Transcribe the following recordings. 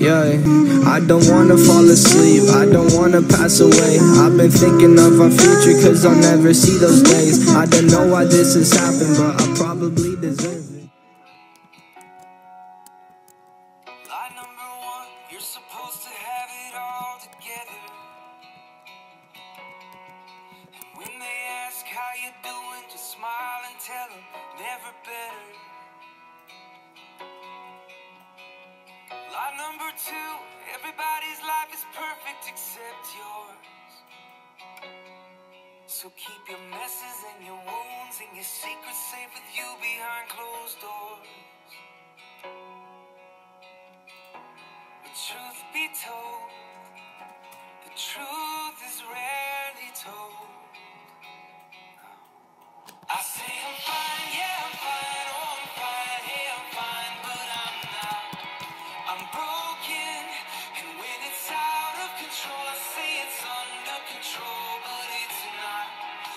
Yeah, I don't wanna fall asleep, I don't wanna pass away. I've been thinking of our future, cause I'll never see those days. I don't know why this has happened, but I probably deserve it. How you doing, just smile and tell them never better. Number two, everybody's life is perfect except yours. So keep your messes and your wounds and your secrets safe with you behind closed doors. But truth be told, the truth.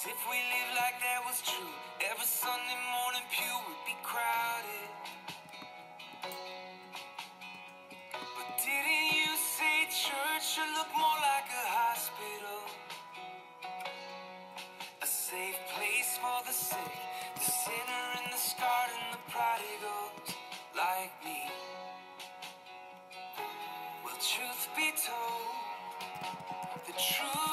If we live like that was true, every Sunday morning pew would be crowded. But didn't you say church should look more like a hospital? A safe place for the sick, the sinner and the scarred and the prodigals like me. Well, truth be told, the truth.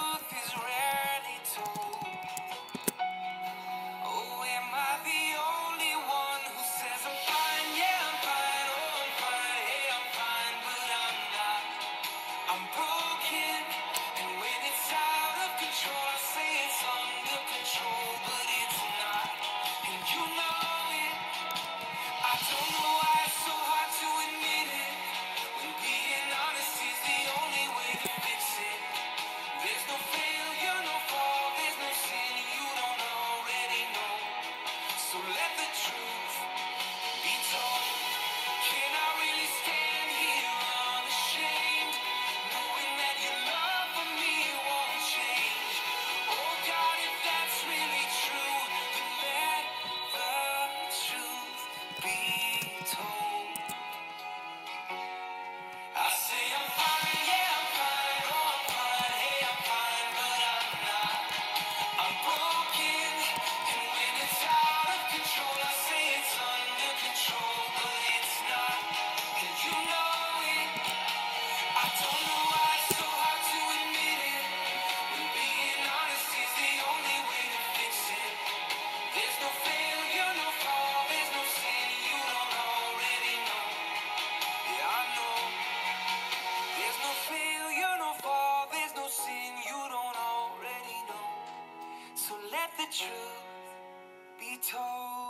Let the truth be told.